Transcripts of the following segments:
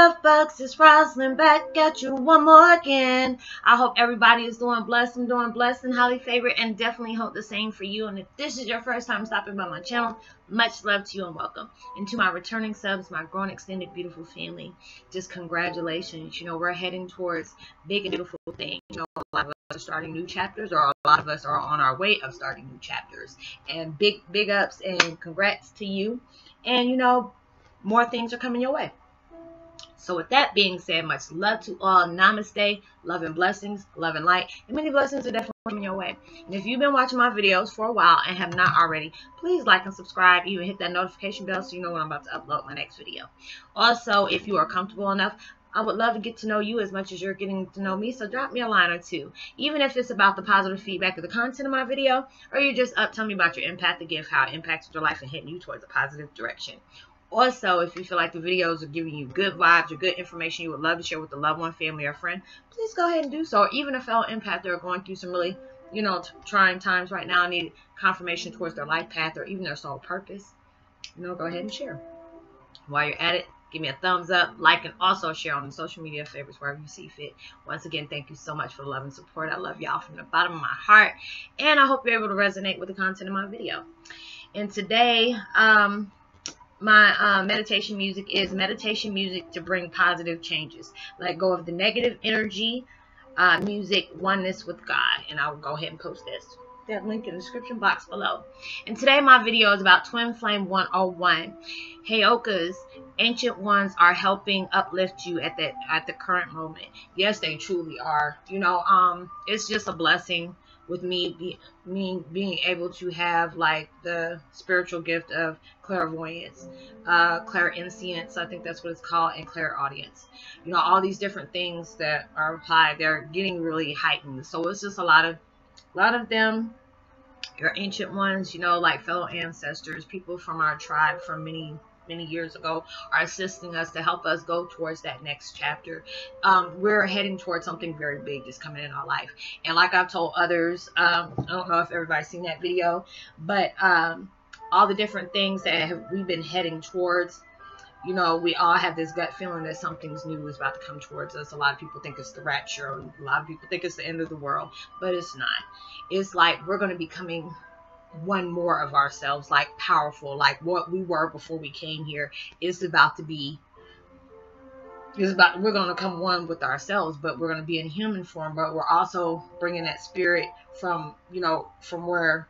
love bugs is rising back at you one more again. I hope everybody is doing blessed and doing blessed and highly and definitely hope the same for you. And if this is your first time stopping by my channel, much love to you and welcome. And to my returning subs, my grown, extended beautiful family, just congratulations. You know, we're heading towards big and beautiful things. You know, a lot of us are starting new chapters or a lot of us are on our way of starting new chapters. And big, big ups and congrats to you. And, you know, more things are coming your way. So with that being said, much love to all. Namaste. Love and blessings. Love and light. And many blessings are definitely coming your way. And if you've been watching my videos for a while and have not already, please like and subscribe. Even hit that notification bell so you know when I'm about to upload my next video. Also, if you are comfortable enough, I would love to get to know you as much as you're getting to know me, so drop me a line or two. Even if it's about the positive feedback of the content of my video, or you're just up telling me about your empathic gift, how it impacted your life and hitting you towards a positive direction. Also, if you feel like the videos are giving you good vibes or good information you would love to share with a loved one, family, or friend, please go ahead and do so. Or even a fellow empath that are going through some really, you know, trying times right now, need confirmation towards their life path or even their soul purpose, you know, go ahead and share. While you're at it, give me a thumbs up, like, and also share on the social media favorites wherever you see fit. Once again, thank you so much for the love and support. I love y'all from the bottom of my heart, and I hope you're able to resonate with the content of my video. And today, um, my uh, meditation music is meditation music to bring positive changes. Let go of the negative energy, uh, music, oneness with God. And I will go ahead and post this. That link in the description box below. And today my video is about Twin Flame 101. Heyokas, ancient ones are helping uplift you at that at the current moment. Yes, they truly are. You know, um, it's just a blessing with me be, me being able to have like the spiritual gift of clairvoyance, uh, clairinscience, I think that's what it's called, and clairaudience. You know, all these different things that are applied, they're getting really heightened. So it's just a lot of, a lot of them your ancient ones, you know, like fellow ancestors, people from our tribe from many many years ago are assisting us to help us go towards that next chapter. Um, we're heading towards something very big that's coming in our life. And like I've told others, um, I don't know if everybody's seen that video, but um, all the different things that have, we've been heading towards you know, we all have this gut feeling that something's new is about to come towards us. A lot of people think it's the rapture. A lot of people think it's the end of the world, but it's not. It's like we're going to be coming one more of ourselves, like powerful, like what we were before we came here, is about to be. Is about we're going to come one with ourselves, but we're going to be in human form. But we're also bringing that spirit from you know from where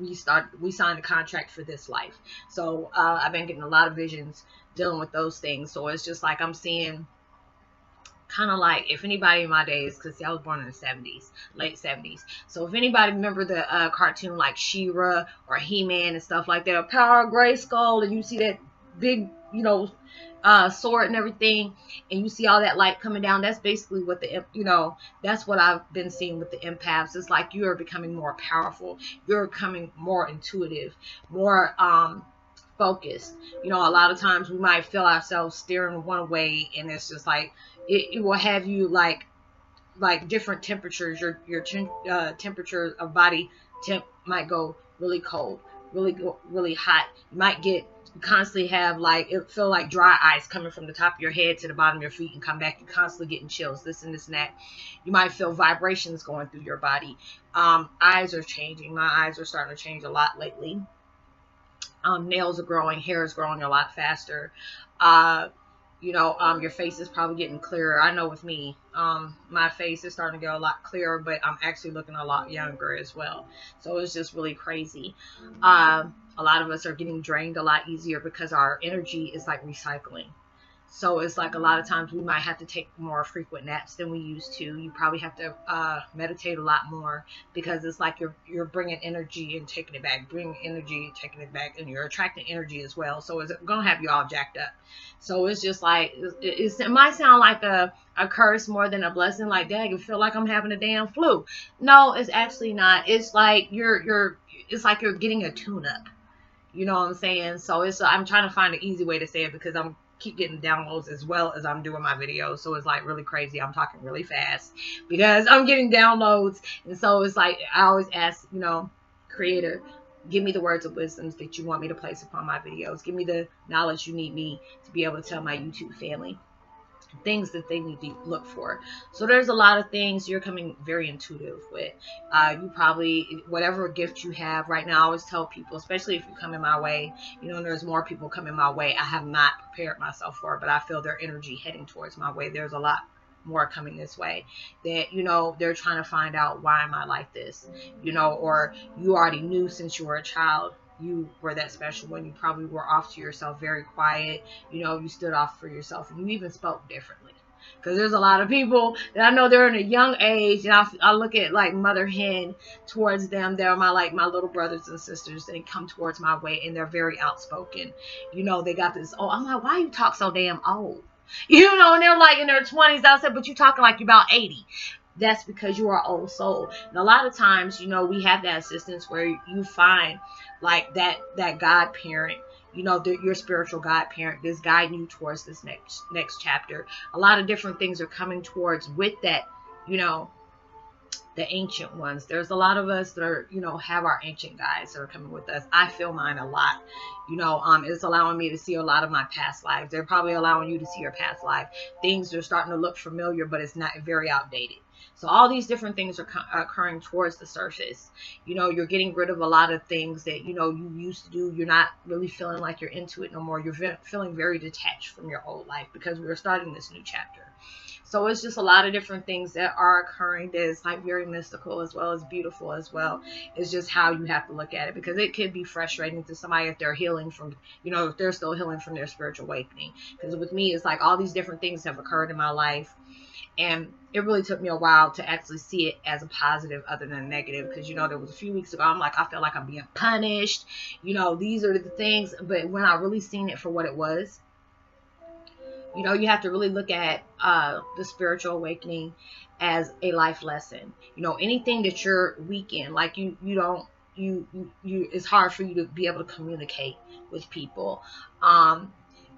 we start we signed a contract for this life. So uh, I've been getting a lot of visions dealing with those things. So it's just like I'm seeing kind of like if anybody in my days because I was born in the 70s late 70s so if anybody remember the uh, cartoon like She-Ra or He-Man and stuff like that or Power Grayskull and you see that big you know uh, sword and everything and you see all that light coming down that's basically what the you know that's what I've been seeing with the empaths. It's like you are becoming more powerful. You're becoming more intuitive more um focused. You know a lot of times we might feel ourselves steering one way and it's just like it, it will have you like like different temperatures. Your your uh, temperature of body temp might go really cold, really really hot. You might get you constantly have like it feel like dry ice coming from the top of your head to the bottom of your feet and come back. You're constantly getting chills, this and this and that. You might feel vibrations going through your body. Um, eyes are changing. My eyes are starting to change a lot lately. Um, nails are growing, hair is growing a lot faster. Uh, you know, um, your face is probably getting clearer. I know with me, um, my face is starting to get a lot clearer, but I'm actually looking a lot younger as well. So it's just really crazy. Um, a lot of us are getting drained a lot easier because our energy is like recycling. So it's like a lot of times we might have to take more frequent naps than we used to. You probably have to uh, meditate a lot more because it's like you're you're bringing energy and taking it back, bringing energy, taking it back, and you're attracting energy as well. So it's gonna have you all jacked up. So it's just like it's, it might sound like a a curse more than a blessing. Like, dang, I feel like I'm having a damn flu. No, it's actually not. It's like you're you're it's like you're getting a tune up. You know what I'm saying? So it's I'm trying to find an easy way to say it because I'm keep getting downloads as well as I'm doing my videos. So it's like really crazy. I'm talking really fast because I'm getting downloads. And so it's like I always ask, you know, creator, give me the words of wisdoms that you want me to place upon my videos. Give me the knowledge you need me to be able to tell my YouTube family. Things that they need to look for. So there's a lot of things you're coming very intuitive with. Uh, you probably, whatever gift you have right now, I always tell people, especially if you come in my way, you know, there's more people coming my way. I have not prepared myself for it, but I feel their energy heading towards my way. There's a lot more coming this way that you know they're trying to find out why am i like this you know or you already knew since you were a child you were that special when you probably were off to yourself very quiet you know you stood off for yourself and you even spoke differently because there's a lot of people that I know they're in a young age, and I, I look at like mother hen towards them. They're my like my little brothers and sisters. They come towards my way, and they're very outspoken. You know, they got this. Oh, I'm like, why you talk so damn old? You know, and they're like in their 20s. I said, but you talking like you're about 80 that's because you are old soul. And a lot of times, you know, we have that assistance where you find like that that God parent you know the, your spiritual godparent is guiding you towards this next next chapter. A lot of different things are coming towards with that you know the ancient ones. There's a lot of us that are you know have our ancient guides that are coming with us. I feel mine a lot you know um it's allowing me to see a lot of my past lives. They're probably allowing you to see your past life. Things are starting to look familiar but it's not very outdated so all these different things are occurring towards the surface. You know, you're getting rid of a lot of things that, you know, you used to do. You're not really feeling like you're into it no more. You're feeling very detached from your old life because we're starting this new chapter. So it's just a lot of different things that are occurring that is like very mystical as well as beautiful as well. It's just how you have to look at it because it could be frustrating to somebody if they're healing from, you know, if they're still healing from their spiritual awakening. Because with me, it's like all these different things have occurred in my life and it really took me a while to actually see it as a positive other than a negative because you know there was a few weeks ago i'm like i feel like i'm being punished. You know these are the things but when i really seen it for what it was you know you have to really look at uh, the spiritual awakening as a life lesson. You know anything that you're weak in like you you don't you you, you it's hard for you to be able to communicate with people. Um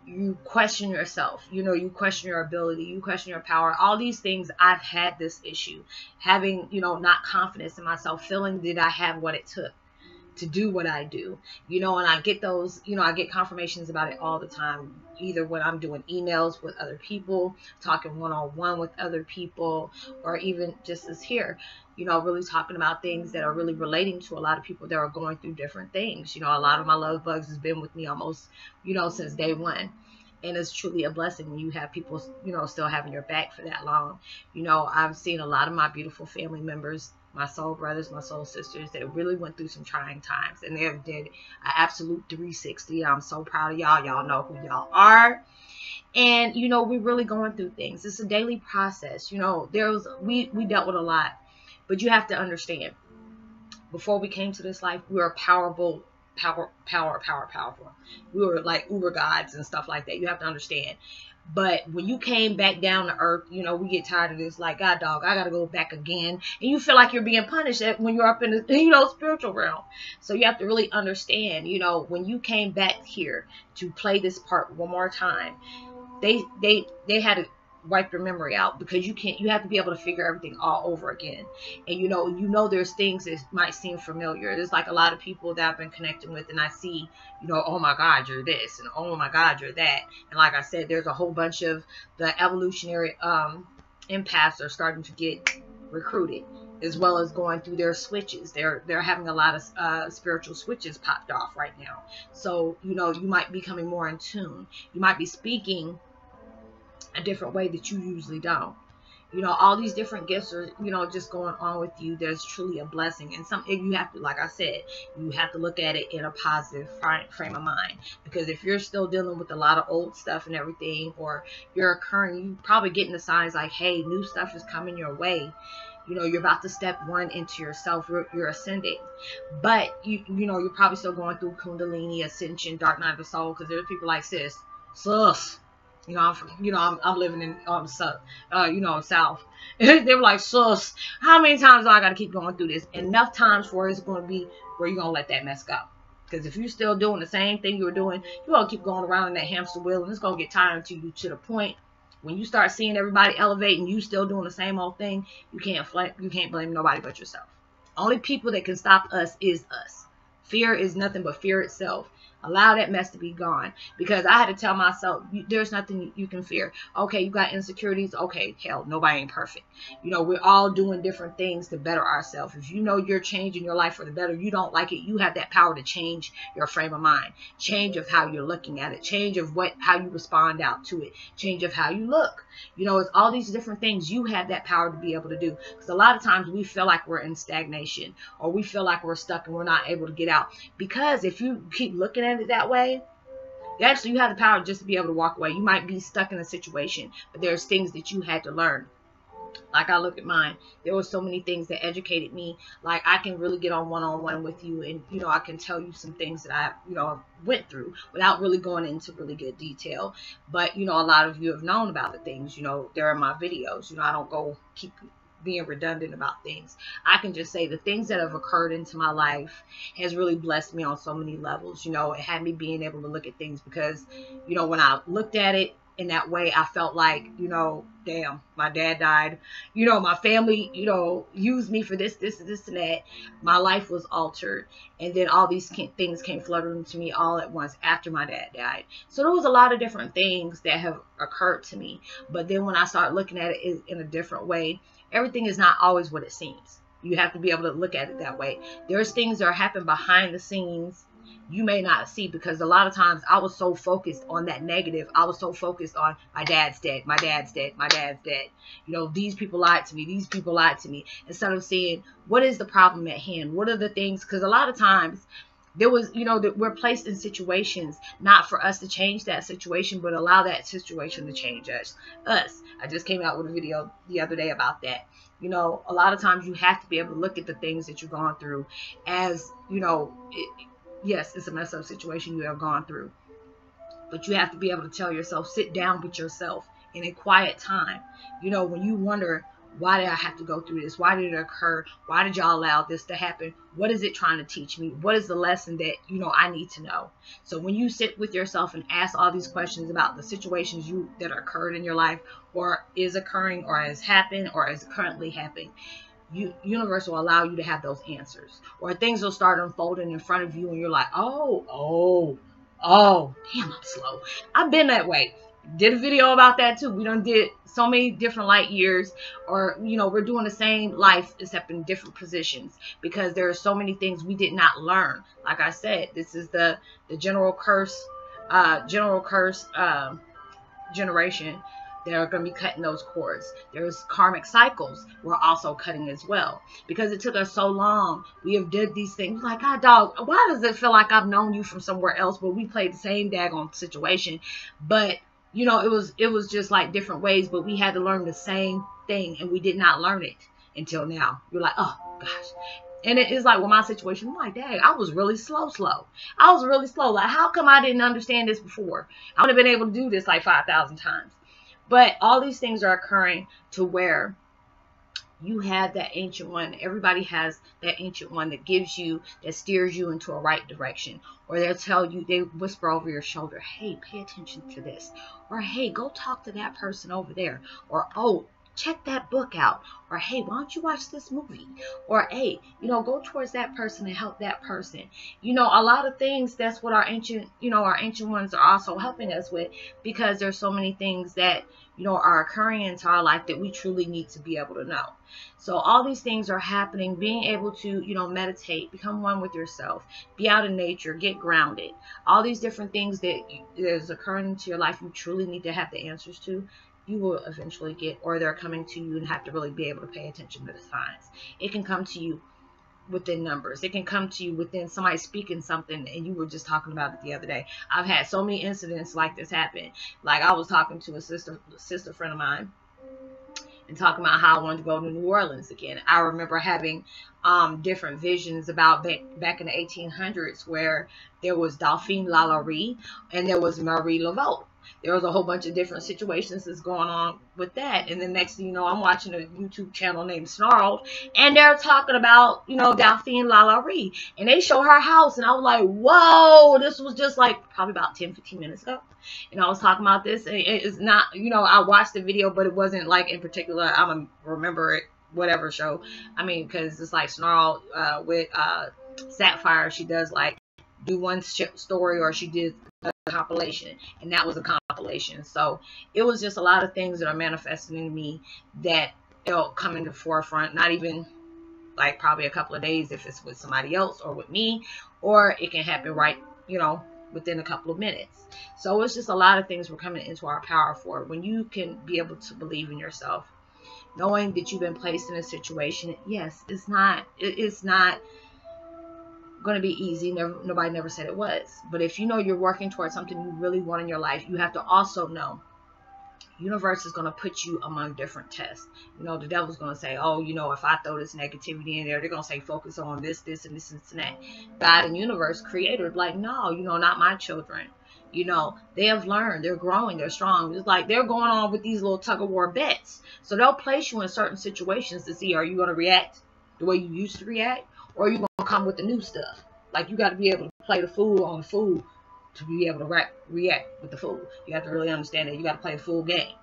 you question yourself. You know you question your ability. You question your power. All these things i've had this issue. Having you know not confidence in myself feeling that i have what it took to do what I do, you know, and I get those, you know, I get confirmations about it all the time, either when I'm doing emails with other people, talking one on one with other people, or even just as here, you know, really talking about things that are really relating to a lot of people that are going through different things. You know, a lot of my love bugs has been with me almost, you know, since day one. And it's truly a blessing when you have people, you know, still having your back for that long. You know, I've seen a lot of my beautiful family members my soul brothers, my soul sisters that really went through some trying times and they did an absolute 360. I'm so proud of y'all. Y'all know who y'all are and you know we're really going through things it's a daily process you know there was we we dealt with a lot but you have to understand, before we came to this life, we were powerful, power, power, power, powerful. We were like uber gods and stuff like that. You have to understand. But when you came back down to earth, you know, we get tired of this, like, God, dog, I got to go back again. And you feel like you're being punished when you're up in the, you know, spiritual realm. So you have to really understand, you know, when you came back here to play this part one more time, they, they, they had to wipe your memory out because you can't you have to be able to figure everything all over again. And you know you know there's things that might seem familiar. There's like a lot of people that i've been connecting with and i see you know oh my god you're this and oh my god you're that. And like i said there's a whole bunch of the evolutionary um empaths are starting to get recruited as well as going through their switches. They're they're having a lot of uh, spiritual switches popped off right now. So you know you might be coming more in tune. You might be speaking a different way that you usually don't. You know all these different gifts are you know just going on with you there's truly a blessing. And some you have to like i said you have to look at it in a positive frame of mind. Because if you're still dealing with a lot of old stuff and everything or you're occurring you're probably getting the signs like hey new stuff is coming your way. You know you're about to step one into yourself you're, you're ascending. But you you know you're probably still going through kundalini ascension dark night of the soul because there's people like sis sus you know, I'm you know, I'm, I'm living in um, south, uh, you know, south. they were like, sus, how many times do I got to keep going through this? Enough times where it's going to be where you're going to let that mess go. Because if you're still doing the same thing you were doing, you're going to keep going around in that hamster wheel, and it's going to get tiring to you to the point when you start seeing everybody elevate and you still doing the same old thing, you can't you can't blame nobody but yourself. Only people that can stop us is us. Fear is nothing but fear itself. Allow that mess to be gone. Because I had to tell myself, there's nothing you can fear. Okay, you got insecurities. Okay, hell, nobody ain't perfect. You know, we're all doing different things to better ourselves. If you know you're changing your life for the better, you don't like it, you have that power to change your frame of mind. Change of how you're looking at it. Change of what how you respond out to it. Change of how you look. You know, it's all these different things you have that power to be able to do. Because a lot of times we feel like we're in stagnation or we feel like we're stuck and we're not able to get out. Because if you keep looking at it that way, actually you have the power just to be able to walk away. You might be stuck in a situation, but there's things that you had to learn. Like I look at mine, there were so many things that educated me. Like I can really get on one on one with you, and you know I can tell you some things that I you know went through without really going into really good detail. But you know a lot of you have known about the things. You know they're in my videos. You know I don't go keep being redundant about things. I can just say the things that have occurred into my life has really blessed me on so many levels. You know, it had me being able to look at things because, you know, when I looked at it in that way, I felt like, you know, damn, my dad died. You know, my family, you know, used me for this, this, this, and that. My life was altered. And then all these things came flooding to me all at once after my dad died. So there was a lot of different things that have occurred to me. But then when I started looking at it in a different way, everything is not always what it seems. You have to be able to look at it that way. There's things that are happening behind the scenes you may not see because a lot of times I was so focused on that negative. I was so focused on my dad's dead, my dad's dead, my dad's dead. You know, these people lied to me, these people lied to me. Instead of seeing what is the problem at hand? What are the things? Because a lot of times there was, you know, that we're placed in situations not for us to change that situation, but allow that situation to change us. Us. I just came out with a video the other day about that. You know, a lot of times you have to be able to look at the things that you've gone through as, you know, it, yes, it's a mess up situation you have gone through. But you have to be able to tell yourself, sit down with yourself in a quiet time. You know, when you wonder, why did I have to go through this? Why did it occur? Why did y'all allow this to happen? What is it trying to teach me? What is the lesson that, you know, I need to know? So when you sit with yourself and ask all these questions about the situations you that occurred in your life or is occurring or has happened or is currently happening, you, universe will allow you to have those answers or things will start unfolding in front of you and you're like oh oh oh damn i'm slow i've been that way did a video about that too we done did so many different light years or you know we're doing the same life except in different positions because there are so many things we did not learn like i said this is the the general curse uh general curse uh, generation they are going to be cutting those cords. There's karmic cycles we're also cutting as well. Because it took us so long. We have did these things. Like, God, dog, why does it feel like I've known you from somewhere else, but we played the same daggone situation? But, you know, it was it was just like different ways, but we had to learn the same thing, and we did not learn it until now. You're like, oh, gosh. And it is like, well, my situation, I'm like, dang, I was really slow, slow. I was really slow. Like, how come I didn't understand this before? I would have been able to do this like 5,000 times. But all these things are occurring to where you have that ancient one. Everybody has that ancient one that gives you, that steers you into a right direction. Or they'll tell you, they whisper over your shoulder, hey, pay attention to this. Or hey, go talk to that person over there. Or oh, check that book out. Or, hey, why don't you watch this movie? Or, hey, you know, go towards that person and help that person. You know, a lot of things, that's what our ancient, you know, our ancient ones are also helping us with because there's so many things that, you know, are occurring into our life that we truly need to be able to know. So all these things are happening, being able to, you know, meditate, become one with yourself, be out in nature, get grounded. All these different things that is occurring into your life, you truly need to have the answers to you will eventually get, or they're coming to you and have to really be able to pay attention to the signs. It can come to you within numbers. It can come to you within somebody speaking something, and you were just talking about it the other day. I've had so many incidents like this happen. Like I was talking to a sister, sister friend of mine, and talking about how I wanted to go to New Orleans again. I remember having um, different visions about back, back in the 1800s where there was Dauphine Lalaurie and there was Marie Laveau there was a whole bunch of different situations that's going on with that. And the next thing you know, I'm watching a YouTube channel named Snarled, and they're talking about, you know, Dauphine Lalaurie. And they show her house, and I was like, whoa, this was just like probably about 10, 15 minutes ago. And I was talking about this, and it's not, you know, I watched the video, but it wasn't like in particular, I'm going to remember it, whatever show. I mean, because it's like Snarl uh, with uh, Sapphire, she does like do one story or she did a compilation and that was a compilation. So it was just a lot of things that are manifesting in me that it'll come in the forefront not even like probably a couple of days if it's with somebody else or with me or it can happen right you know within a couple of minutes. So it's just a lot of things we're coming into our power for when you can be able to believe in yourself knowing that you've been placed in a situation. Yes it's not it's not going to be easy. Never, nobody never said it was. But if you know you're working towards something you really want in your life, you have to also know universe is going to put you among different tests. You know, the devil's going to say, oh, you know, if I throw this negativity in there, they're going to say focus on this, this, and this, and that. God and universe, creator, like, no, you know, not my children. You know, they have learned, they're growing, they're strong. It's like they're going on with these little tug of war bets. So they'll place you in certain situations to see, are you going to react the way you used to react? or are you gonna come with the new stuff. Like you got to be able to play the fool on the fool to be able to react, react with the fool. You have to really understand that you got to play the full game.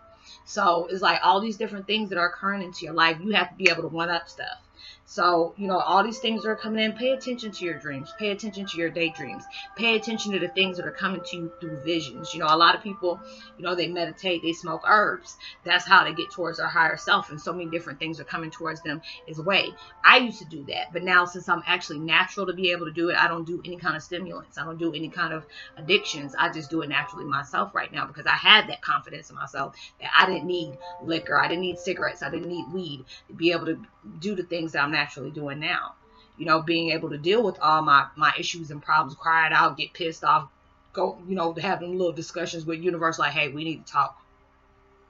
So it's like all these different things that are occurring into your life. You have to be able to one up stuff. So, you know, all these things are coming in. Pay attention to your dreams. Pay attention to your daydreams. Pay attention to the things that are coming to you through visions. You know, a lot of people, you know, they meditate, they smoke herbs. That's how they get towards their higher self. And so many different things are coming towards them as way. I used to do that. But now, since I'm actually natural to be able to do it, I don't do any kind of stimulants. I don't do any kind of addictions. I just do it naturally myself right now because I had that confidence in myself that I didn't need liquor. I didn't need cigarettes. I didn't need weed to be able to do the things that I'm naturally doing now. You know, being able to deal with all my, my issues and problems, cry it out, get pissed off, go, you know, having little discussions with universe like, hey, we need to talk.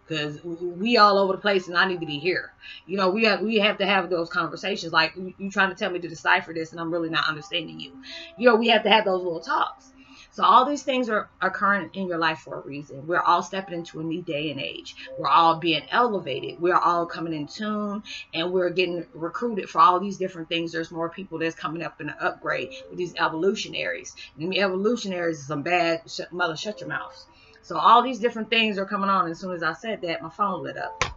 Because we all over the place and I need to be here. You know, we have we have to have those conversations. Like you trying to tell me to decipher this and I'm really not understanding you. You know, we have to have those little talks. So all these things are occurring in your life for a reason. We're all stepping into a new day and age. We're all being elevated. We're all coming in tune and we're getting recruited for all these different things. There's more people that's coming up in the upgrade with these evolutionaries. And the evolutionaries is some bad mother shut your mouth. So all these different things are coming on. As soon as I said that, my phone lit up.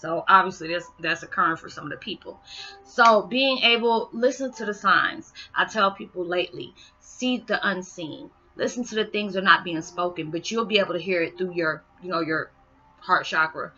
So obviously that's that's occurring for some of the people. So being able listen to the signs. I tell people lately, see the unseen. Listen to the things that are not being spoken, but you'll be able to hear it through your, you know, your heart chakra,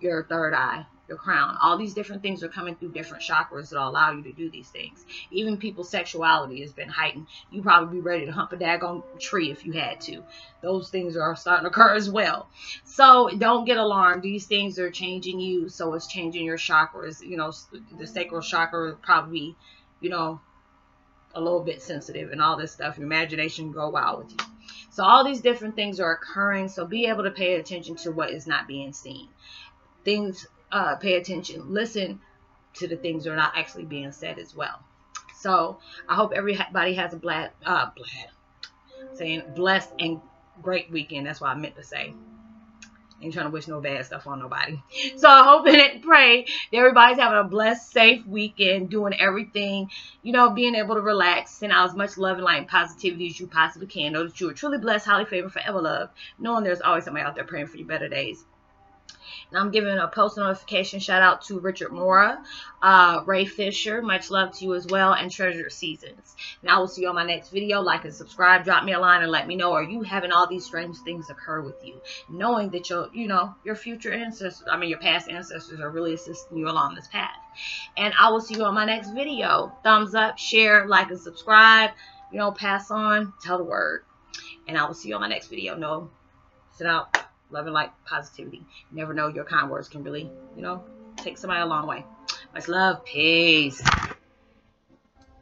your third eye, your crown. All these different things are coming through different chakras that allow you to do these things. Even people's sexuality has been heightened. You probably be ready to hump a daggone tree if you had to. Those things are starting to occur as well. So don't get alarmed. These things are changing you, so it's changing your chakras. You know, the sacral chakra probably, you know, a little bit sensitive and all this stuff. Your imagination go wild with you. So all these different things are occurring. So be able to pay attention to what is not being seen. Things, uh, pay attention. Listen to the things that are not actually being said as well. So I hope everybody has a blad, uh, blad, saying blessed and great weekend. That's what I meant to say. Ain't trying to wish no bad stuff on nobody. So I hope and pray that everybody's having a blessed, safe weekend, doing everything, you know, being able to relax, send out as much love and light and positivity as you possibly can. Know that you are truly blessed, highly favored, forever loved, knowing there's always somebody out there praying for you better days. And I'm giving a post notification shout out to Richard Mora, uh, Ray Fisher, much love to you as well, and Treasure Seasons. And I will see you on my next video. Like and subscribe, drop me a line and let me know, are you having all these strange things occur with you? Knowing that your, you know, your future ancestors, I mean your past ancestors are really assisting you along this path. And I will see you on my next video. Thumbs up, share, like, and subscribe. You know, pass on, tell the word. And I will see you on my next video. No, sit out love and light, positivity. You never know your kind words can really, you know, take somebody a long way. Much love. Peace.